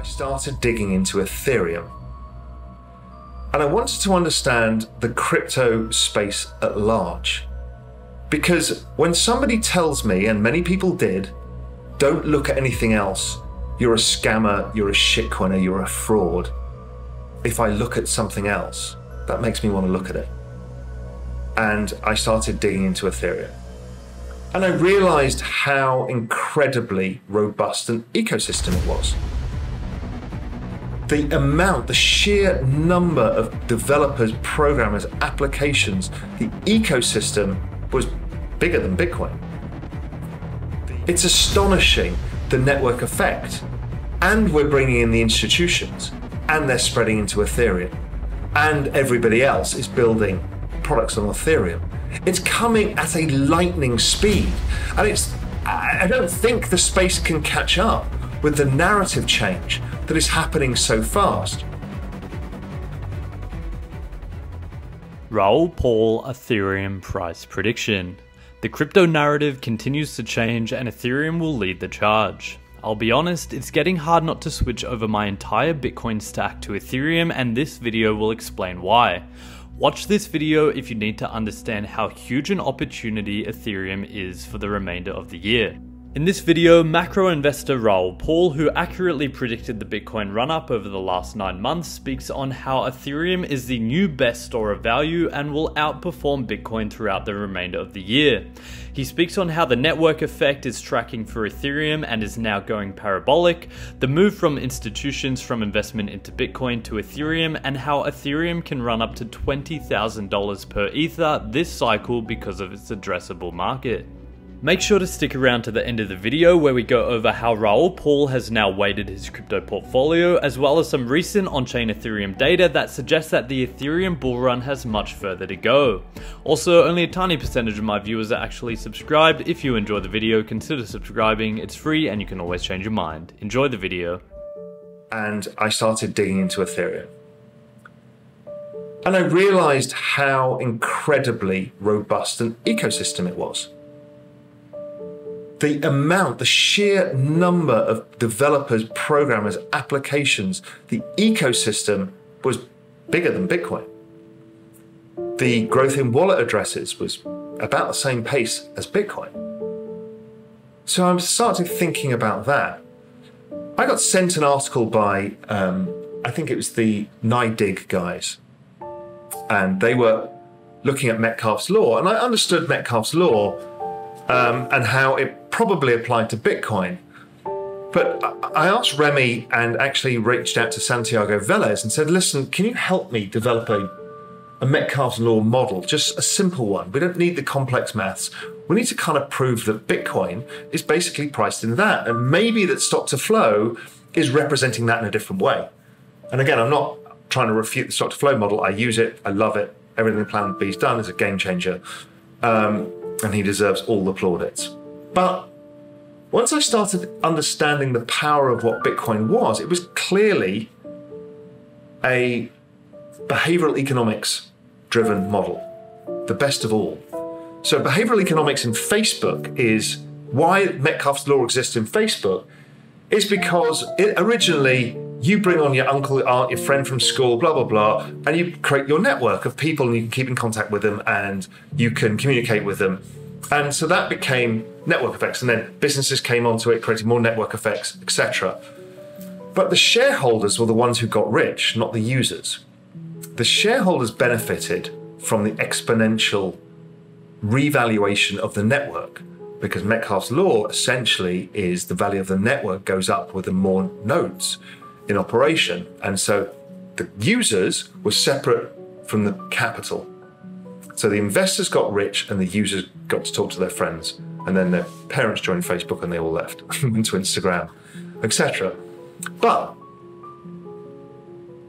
I started digging into Ethereum. And I wanted to understand the crypto space at large. Because when somebody tells me, and many people did, don't look at anything else, you're a scammer, you're a shitcoiner, you're a fraud. If I look at something else, that makes me want to look at it. And I started digging into Ethereum. And I realized how incredibly robust an ecosystem it was the amount, the sheer number of developers, programmers, applications, the ecosystem was bigger than Bitcoin. It's astonishing the network effect. And we're bringing in the institutions, and they're spreading into Ethereum. And everybody else is building products on Ethereum. It's coming at a lightning speed. And it's I don't think the space can catch up with the narrative change that is happening so fast. Raoul Pal Ethereum price prediction. The crypto narrative continues to change and Ethereum will lead the charge. I'll be honest, it's getting hard not to switch over my entire Bitcoin stack to Ethereum and this video will explain why. Watch this video if you need to understand how huge an opportunity Ethereum is for the remainder of the year. In this video, macro investor Raoul Pal, who accurately predicted the Bitcoin run-up over the last 9 months, speaks on how Ethereum is the new best store of value and will outperform Bitcoin throughout the remainder of the year. He speaks on how the network effect is tracking for Ethereum and is now going parabolic, the move from institutions from investment into Bitcoin to Ethereum, and how Ethereum can run up to $20,000 per Ether this cycle because of its addressable market. Make sure to stick around to the end of the video where we go over how Raoul Pal has now weighted his crypto portfolio as well as some recent on-chain Ethereum data that suggests that the Ethereum bull run has much further to go. Also, only a tiny percentage of my viewers are actually subscribed. If you enjoy the video, consider subscribing. It's free and you can always change your mind. Enjoy the video. And I started digging into Ethereum. And I realized how incredibly robust an ecosystem it was the amount, the sheer number of developers, programmers, applications, the ecosystem was bigger than Bitcoin. The growth in wallet addresses was about the same pace as Bitcoin. So I started thinking about that. I got sent an article by, um, I think it was the NYDIG guys, and they were looking at Metcalfe's law, and I understood Metcalfe's law um, and how it probably applied to Bitcoin. But I asked Remy and actually reached out to Santiago Velez and said, listen, can you help me develop a, a Metcalfe's law model? Just a simple one. We don't need the complex maths. We need to kind of prove that Bitcoin is basically priced in that. And maybe that stock to flow is representing that in a different way. And again, I'm not trying to refute the stock to flow model. I use it. I love it. Everything Plan B's done is a game changer. Um, and he deserves all the plaudits. But once I started understanding the power of what Bitcoin was, it was clearly a behavioral economics driven model, the best of all. So, behavioral economics in Facebook is why Metcalfe's law exists in Facebook is because it originally you bring on your uncle, aunt, your friend from school, blah, blah, blah, and you create your network of people and you can keep in contact with them and you can communicate with them and so that became network effects. And then businesses came onto it, creating more network effects, etc. But the shareholders were the ones who got rich, not the users. The shareholders benefited from the exponential revaluation of the network because Metcalfe's law essentially is the value of the network goes up with the more nodes in operation. And so the users were separate from the capital. So the investors got rich and the users got to talk to their friends. And then their parents joined Facebook and they all left, went to Instagram, etc. But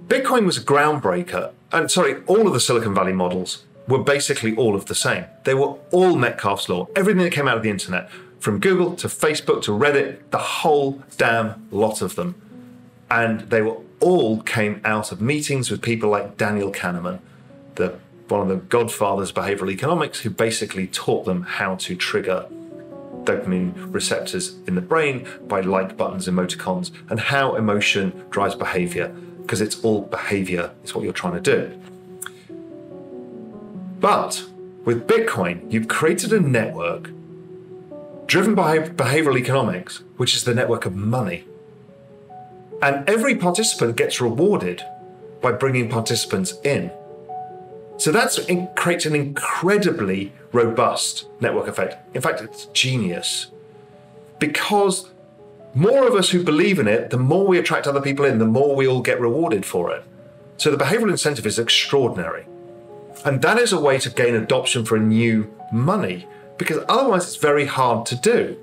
Bitcoin was a groundbreaker. And sorry, all of the Silicon Valley models were basically all of the same. They were all Metcalfe's law. Everything that came out of the internet, from Google to Facebook to Reddit, the whole damn lot of them. And they were all came out of meetings with people like Daniel Kahneman, the one of the godfathers of behavioral economics, who basically taught them how to trigger dopamine receptors in the brain by like buttons, emoticons, and how emotion drives behavior, because it's all behavior, is what you're trying to do. But with Bitcoin, you've created a network driven by behavioral economics, which is the network of money. And every participant gets rewarded by bringing participants in. So that creates an incredibly robust network effect. In fact, it's genius. Because more of us who believe in it, the more we attract other people in, the more we all get rewarded for it. So the behavioral incentive is extraordinary. And that is a way to gain adoption for a new money, because otherwise it's very hard to do.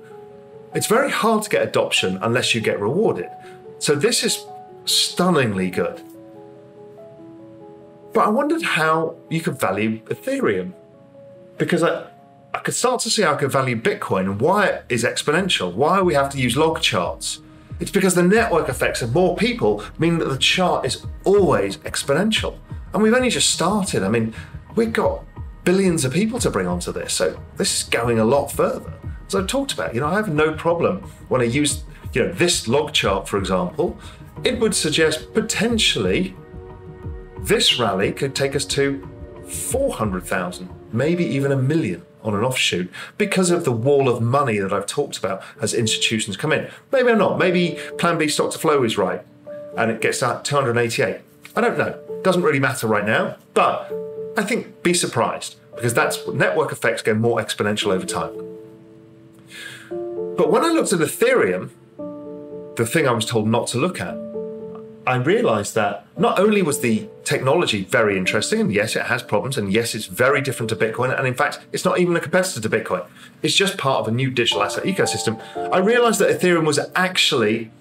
It's very hard to get adoption unless you get rewarded. So this is stunningly good. But I wondered how you could value Ethereum. Because I, I could start to see how I could value Bitcoin and why it is exponential, why we have to use log charts. It's because the network effects of more people mean that the chart is always exponential. And we've only just started. I mean, we've got billions of people to bring onto this. So this is going a lot further. As I've talked about, you know, I have no problem when I use, you know, this log chart, for example, it would suggest potentially this rally could take us to 400,000, maybe even a million on an offshoot because of the wall of money that I've talked about as institutions come in. Maybe I'm not. Maybe Plan B stock to flow is right and it gets to 288. I don't know. Doesn't really matter right now, but I think be surprised because that's network effects go more exponential over time. But when I looked at Ethereum, the thing I was told not to look at, I realized that not only was the technology very interesting, and yes, it has problems, and yes, it's very different to Bitcoin, and in fact, it's not even a competitor to Bitcoin. It's just part of a new digital asset ecosystem. I realized that Ethereum was actually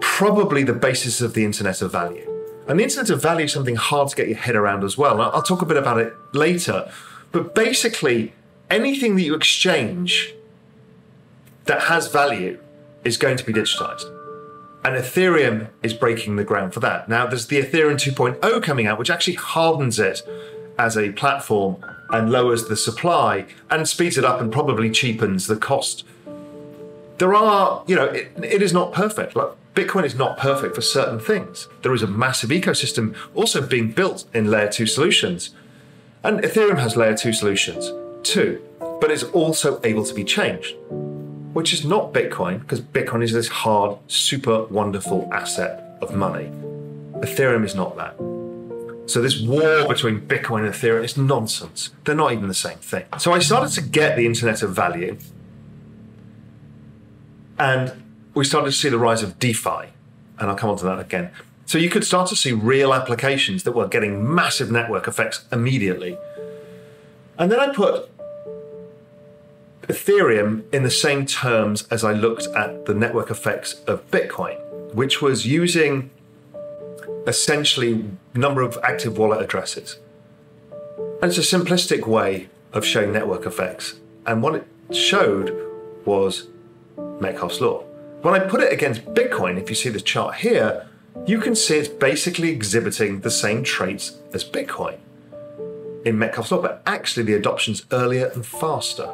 probably the basis of the Internet of Value. And the Internet of Value is something hard to get your head around as well. I'll talk a bit about it later. But basically, anything that you exchange that has value is going to be digitized. And Ethereum is breaking the ground for that. Now, there's the Ethereum 2.0 coming out, which actually hardens it as a platform and lowers the supply and speeds it up and probably cheapens the cost. There are, you know, it, it is not perfect. Like, Bitcoin is not perfect for certain things. There is a massive ecosystem also being built in layer two solutions. And Ethereum has layer two solutions too, but it's also able to be changed which is not Bitcoin, because Bitcoin is this hard, super wonderful asset of money. Ethereum is not that. So this war between Bitcoin and Ethereum is nonsense. They're not even the same thing. So I started to get the internet of value. And we started to see the rise of DeFi. And I'll come on to that again. So you could start to see real applications that were getting massive network effects immediately. And then I put Ethereum in the same terms as I looked at the network effects of Bitcoin, which was using essentially number of active wallet addresses. And it's a simplistic way of showing network effects. And what it showed was Metcalfe's law. When I put it against Bitcoin, if you see the chart here, you can see it's basically exhibiting the same traits as Bitcoin in Metcalfe's law, but actually the adoption's earlier and faster.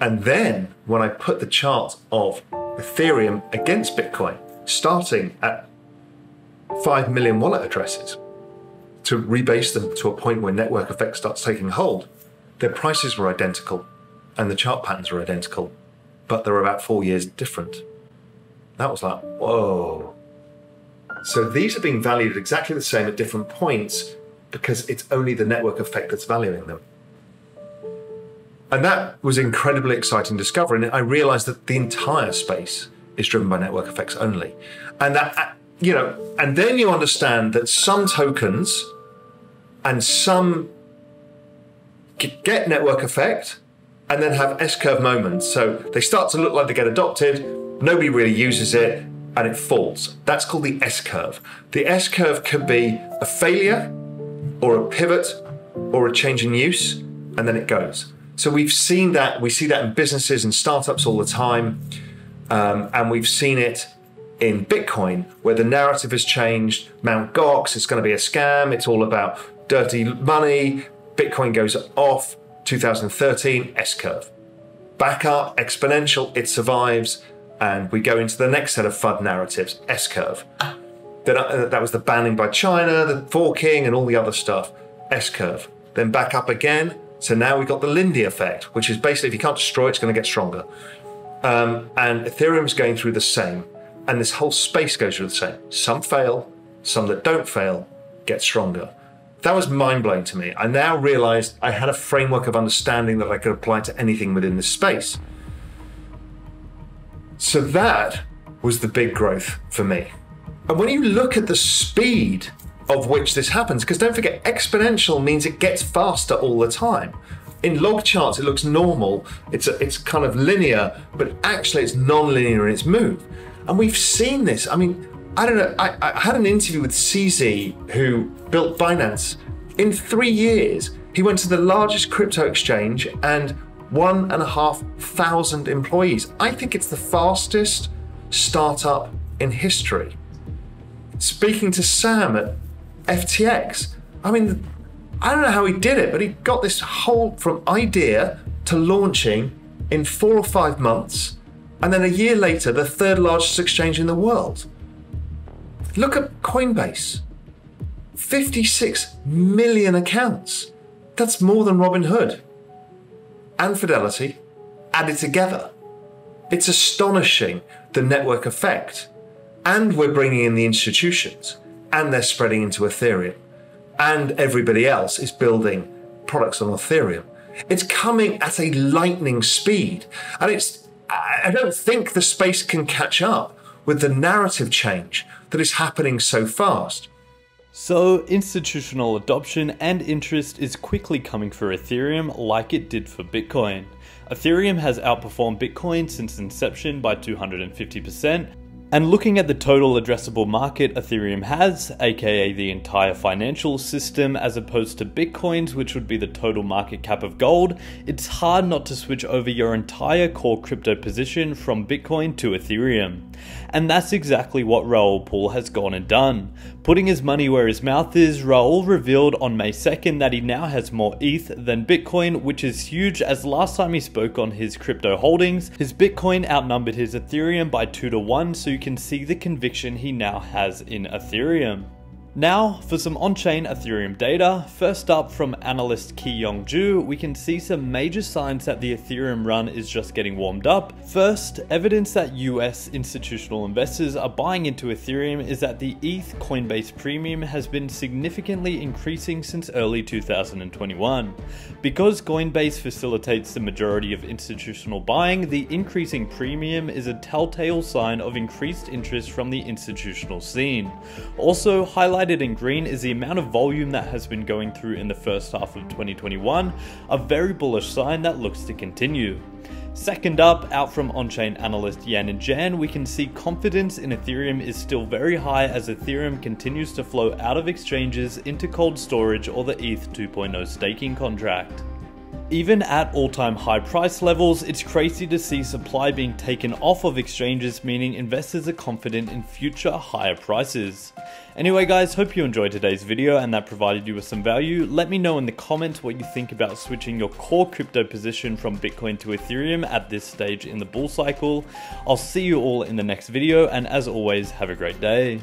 And then when I put the chart of Ethereum against Bitcoin, starting at 5 million wallet addresses, to rebase them to a point where network effect starts taking hold, their prices were identical and the chart patterns were identical, but they're about four years different. That was like, whoa. So these are being valued exactly the same at different points because it's only the network effect that's valuing them. And that was an incredibly exciting discovery. And I realized that the entire space is driven by network effects only. And that, uh, you know, and then you understand that some tokens and some get network effect and then have S curve moments. So they start to look like they get adopted, nobody really uses it, and it falls. That's called the S curve. The S curve could be a failure or a pivot or a change in use, and then it goes. So we've seen that, we see that in businesses and startups all the time. Um, and we've seen it in Bitcoin, where the narrative has changed. Mount Gox, it's going to be a scam. It's all about dirty money. Bitcoin goes off. 2013 S curve. back up, exponential, it survives, and we go into the next set of FUD narratives, S curve. Then uh, that was the banning by China, the forking, and all the other stuff, S curve. Then back up again. So now we've got the Lindy effect, which is basically if you can't destroy it, it's going to get stronger. Um, and Ethereum's going through the same. And this whole space goes through the same. Some fail, some that don't fail get stronger. That was mind blowing to me. I now realized I had a framework of understanding that I could apply to anything within this space. So that was the big growth for me. And when you look at the speed of which this happens, because don't forget, exponential means it gets faster all the time. In log charts, it looks normal. It's a, it's kind of linear, but actually it's non-linear in its move. And we've seen this. I mean, I don't know. I, I had an interview with CZ, who built Binance. In three years, he went to the largest crypto exchange and one and a half thousand employees. I think it's the fastest startup in history. Speaking to Sam at FTX, I mean, I don't know how he did it, but he got this whole from idea to launching in four or five months, and then a year later, the third largest exchange in the world. Look at Coinbase 56 million accounts. That's more than Robinhood and Fidelity added together. It's astonishing the network effect. And we're bringing in the institutions, and they're spreading into Ethereum. And everybody else is building products on Ethereum. It's coming at a lightning speed. And it's, I don't think the space can catch up with the narrative change that is happening so fast. So, institutional adoption and interest is quickly coming for Ethereum like it did for Bitcoin. Ethereum has outperformed Bitcoin since inception by 250%, and looking at the total addressable market Ethereum has, aka the entire financial system, as opposed to Bitcoin's, which would be the total market cap of gold, it's hard not to switch over your entire core crypto position from Bitcoin to Ethereum. And that's exactly what Raoul Pal has gone and done. Putting his money where his mouth is, Raoul revealed on May 2nd that he now has more ETH than Bitcoin, which is huge as last time he spoke on his crypto holdings, his Bitcoin outnumbered his Ethereum by 2 to 1, so you can see the conviction he now has in Ethereum. Now, for some on-chain Ethereum data, first up from analyst Ki Young Ju, we can see some major signs that the Ethereum run is just getting warmed up. First, evidence that US institutional investors are buying into Ethereum is that the ETH Coinbase premium has been significantly increasing since early 2021. Because Coinbase facilitates the majority of institutional buying, the increasing premium is a telltale sign of increased interest from the institutional scene. Also, highlight highlighted in green is the amount of volume that has been going through in the first half of 2021, a very bullish sign that looks to continue. Second up, out from on-chain analyst Yanan Jan, we can see confidence in Ethereum is still very high as Ethereum continues to flow out of exchanges into cold storage or the ETH 2.0 staking contract. Even at all-time high price levels, it's crazy to see supply being taken off of exchanges, meaning investors are confident in future higher prices. Anyway guys, hope you enjoyed today's video and that provided you with some value. Let me know in the comments what you think about switching your core crypto position from Bitcoin to Ethereum at this stage in the bull cycle. I'll see you all in the next video and as always, have a great day.